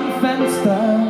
Hier am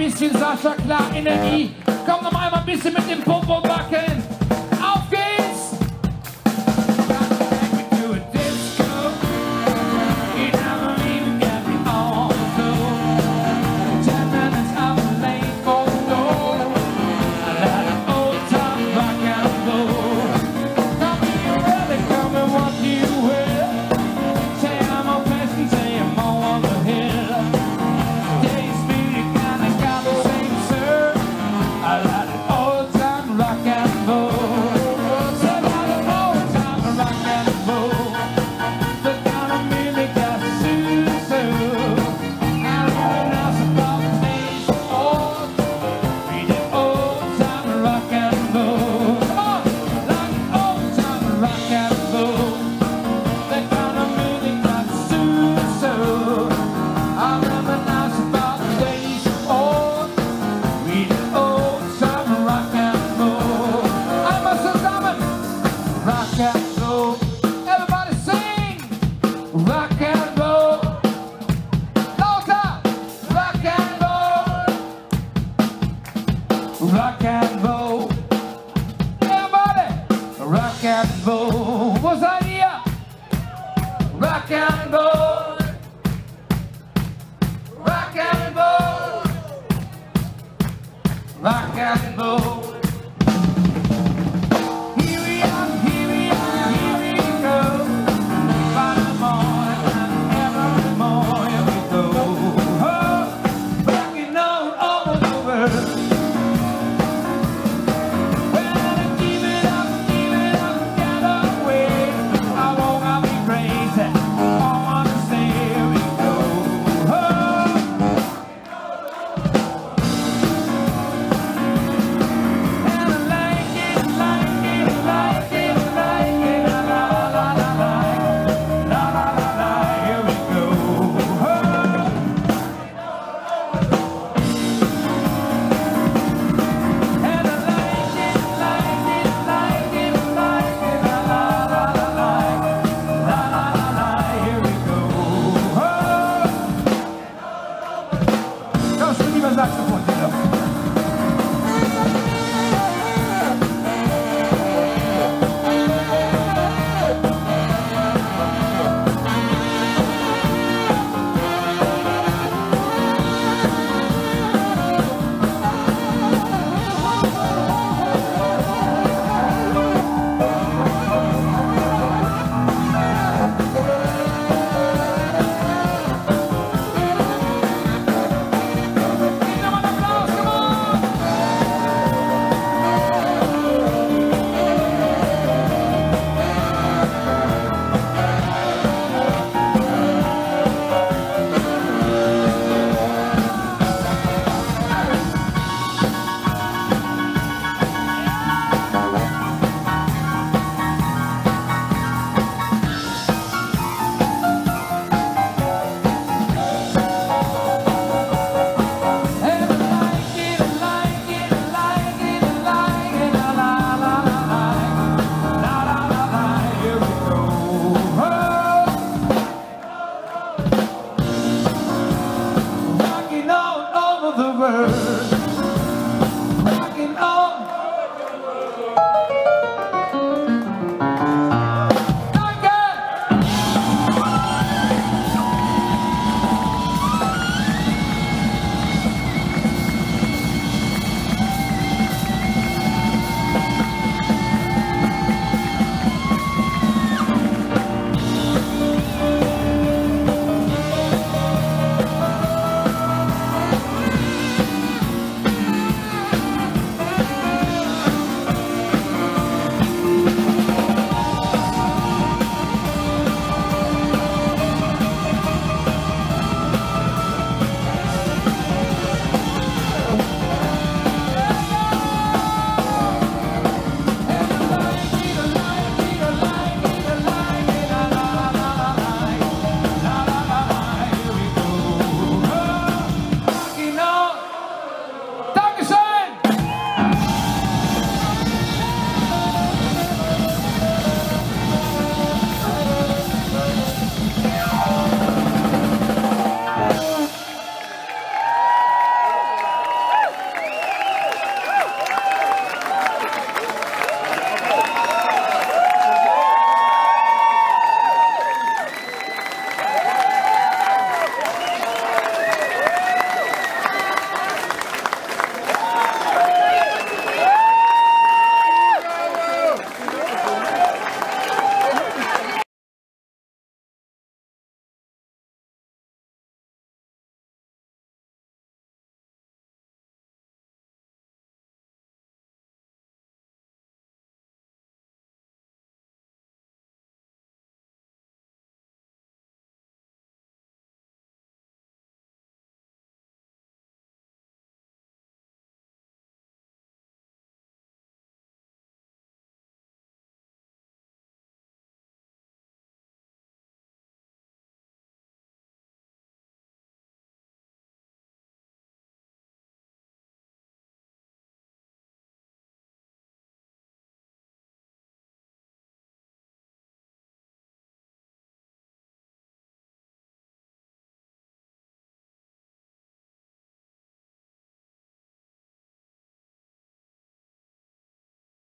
bisschen Sascha, klar Energie. Komm noch einmal ein bisschen mit dem Popo backen. rock and roll. What's that here? Rock and roll. Rock and roll. Rock and roll.